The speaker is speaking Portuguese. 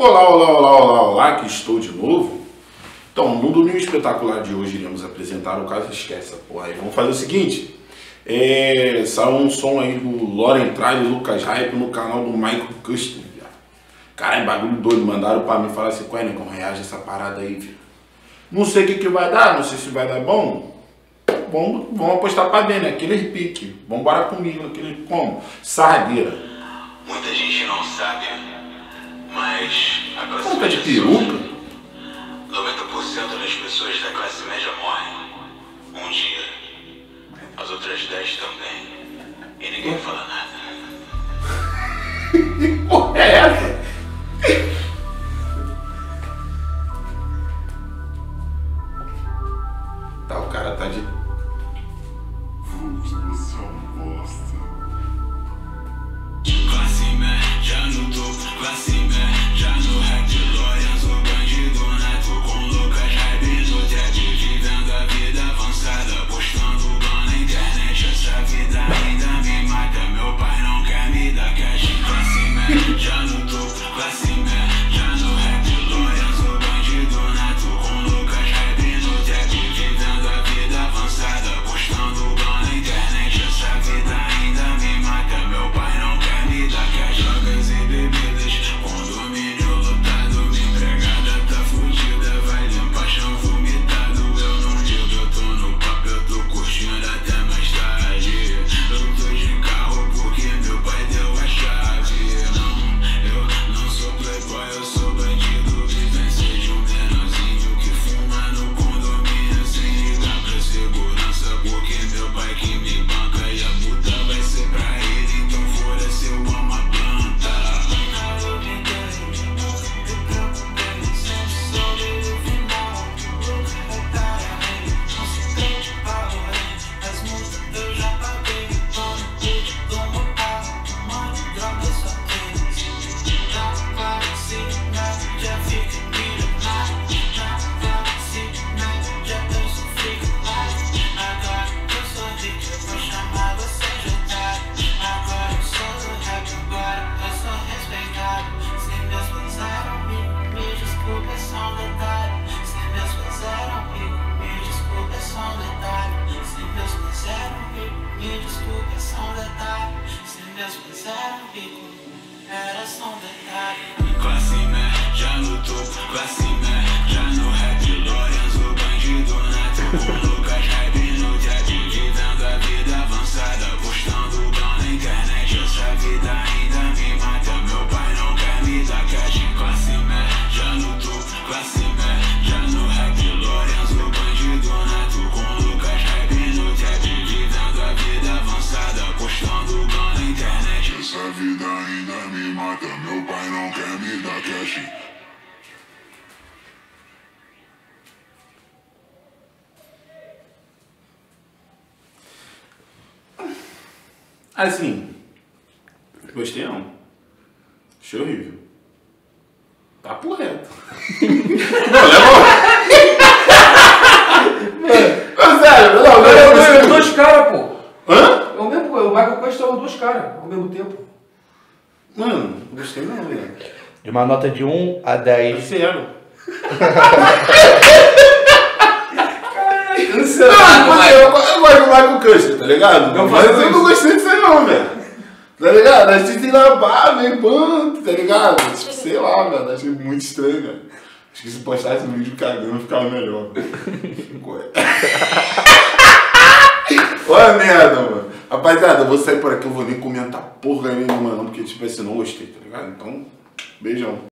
Olá, olá, olá, olá, olá, que estou de novo. Então, no domingo espetacular de hoje iremos apresentar o caso Esquece, porra. Aí vamos fazer o seguinte. É, saiu um som aí do Loren Trailer e Lucas Hype no canal do Michael Custom. Caralho, bagulho doido. Mandaram pra mim falar assim, qual é, negão? Reage essa parada aí, viado. Não sei o que, que vai dar, não sei se vai dar bom. Vamos, vamos apostar pra dentro, né? Aquele pique. Vambora comigo, aquele como? Sarradeira. Muita gente não sabe, mas a classe Conta de média peruca? sofre. 90% das pessoas da classe média morrem. Um dia. As outras 10 também. E ninguém fala nada. Que porra é essa? Tá, o cara tá de. Me desculpa, é só um detalhe. Se meus fizeram rico, era só um detalhe. Classe média no topo, classe média no rap. Lorenzo, bandido neto com Essa vida ainda me mata. Meu pai não quer me dar cash. Assim. Gostei não. Achei horrível. Papo reto. não, leva. Não, sério, não, não, É o não, mesmo não. dois caras, pô. Hã? É o mesmo, o Michael Costa são dois caras ao mesmo tempo. Mano, gostei não, velho. De uma nota de 1 a 10. Zero. Cancelado, Não, mas eu, eu gosto do Michael Custer, tá ligado? Eu mas eu não gostei disso aí não, velho. Tá ligado? Achei lá, pá, meio banto, tá ligado? Tipo, sei lá, velho. Achei muito estranho, velho. Acho que se postasse um vídeo cagando ficava melhor. Olha a merda, mano. Rapaziada, eu vou sair por aqui, eu vou nem comentar porra nenhuma, não, porque, tipo assim, não gostei, tá ligado? Então, beijão.